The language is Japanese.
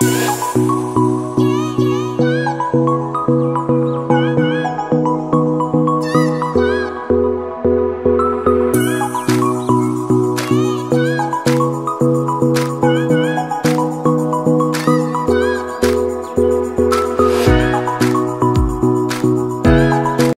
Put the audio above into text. えっ